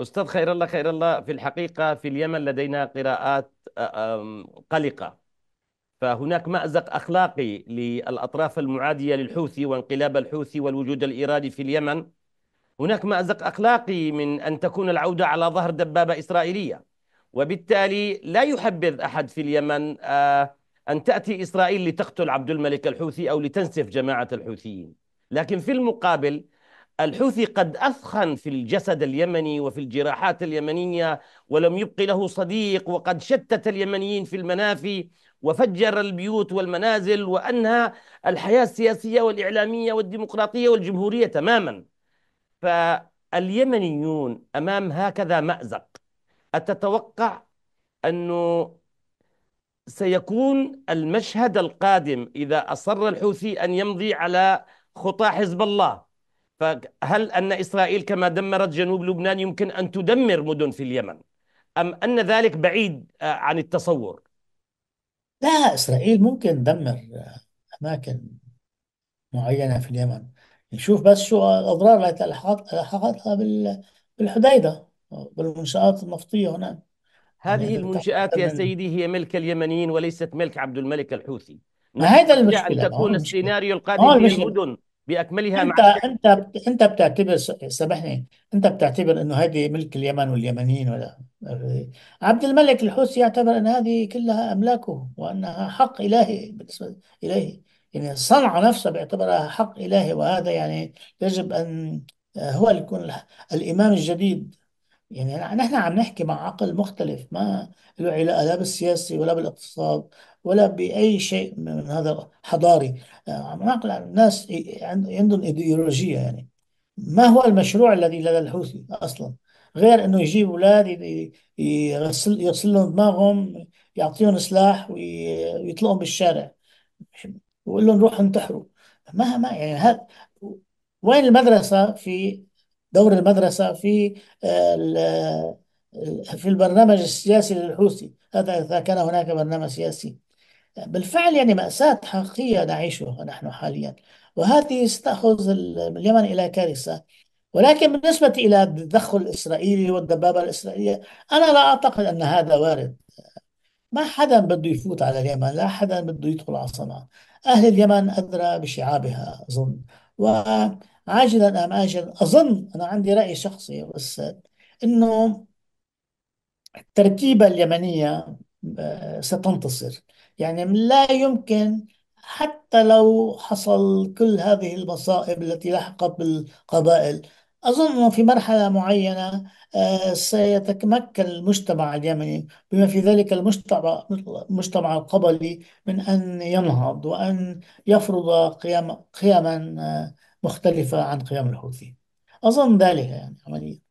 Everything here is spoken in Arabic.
أستاذ خير الله خير الله. في الحقيقة في اليمن لدينا قراءات قلقة. فهناك مأزق أخلاقي للأطراف المعادية للحوثي وانقلاب الحوثي والوجود الإيراني في اليمن. هناك مأزق أخلاقي من أن تكون العودة على ظهر دبابة إسرائيلية. وبالتالي لا يحبذ أحد في اليمن أن تأتي إسرائيل لتقتل عبد الملك الحوثي أو لتنسف جماعة الحوثيين. لكن في المقابل الحوثي قد أثخن في الجسد اليمني وفي الجراحات اليمنية ولم يبق له صديق وقد شتت اليمنيين في المنافي وفجر البيوت والمنازل وأنهى الحياة السياسية والإعلامية والديمقراطية والجمهورية تماما. فاليمنيون أمام هكذا مأزق. أتتوقع أنه سيكون المشهد القادم إذا أصر الحوثي أن يمضي على خطى حزب الله. فهل أن إسرائيل كما دمرت جنوب لبنان يمكن أن تدمر مدن في اليمن؟ أم أن ذلك بعيد آه، عن التصور؟ لا إسرائيل ممكن تدمر أماكن معينة في اليمن. نشوف بس شو الأضرار التي لحقت- لحقتها بال- بالحديدة بالمنشآت النفطية هناك. يعني هذه المنشآت يا سيدي هي ملك اليمنيين وليست ملك عبد الملك الحوثي. ما أن المشكلة هو تكون السيناريو القادم هي المشكلة؟ المدن بأكملها مع أنت أنت أنت بتعتبر سامحني. أنت بتعتبر إنه هذه ملك اليمن واليمنيين ولا؟ عبد الملك الحوثي يعتبر إن هذه كلها أملاكه وأنها حق إلهي بالنسبة إليه. يعني صنع نفسه بيعتبرها حق إلهي وهذا يعني يجب أن هو اللي يكون الإمام الجديد. يعني نحن عم نحكي مع عقل مختلف ما له علاقة لا بالسياسي ولا بالإقتصاد. ولا بأي شيء من هذا حضاري عم نقل عن الناس عند- عندهم إيديولوجية يعني. ما هو المشروع الذي لدى الحوثي أصلا؟ غير أنه يجيب أولاد يغسل يغسل لهم دماغهم يعطيهم سلاح وي- ويطلقهم بالشارع. ويقول لهم روحوا انتحروا. ما ما يعني هذا وين المدرسة؟ في دور المدرسة في آه، في البرنامج السياسي للحوثي. هذا إذا كان هناك برنامج سياسي. بالفعل يعني مأساة حقيقية نعيشها نحن حاليا وهذه ستأخذ اليمن إلى كارثة. ولكن بالنسبة إلى التدخل الإسرائيلي والدبابة الإسرائيلية أنا لا أعتقد أن هذا وارد. ما حدا بده يفوت على اليمن لا حدا بده يدخل على صنعاء أهل اليمن أدرى بشعابها أظن. وعاجلا أم آجلا أظن أنا عندي رأي شخصي بس إنه التركيبة اليمنية ستنتصر. يعني لا يمكن حتى لو حصل كل هذه المصائب التي لحقت بالقبائل. أظن أنه في مرحلة معينة آه، سيتمكن المجتمع اليمني بما في ذلك المجتمع المجتمع القبلي من أن ينهض وأن يفرض قيم قيما آه، مختلفة عن قيم الحوثي. أظن ذلك يعني عمليا.